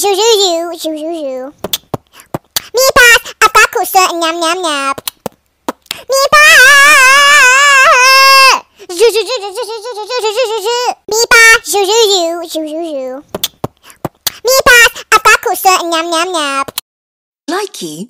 shoo shoo shoo shoo shoo shoo. Me pass, I've got kusa, nyam nyam nyam. Me pass. Shoo shoo shoo shoo shoo shoo shoo shoo shoo shoo shoo. Me pass, shoo shoo shoo shoo shoo shoo. Me pass, I've got kusa, nyam nyam nyam. Likee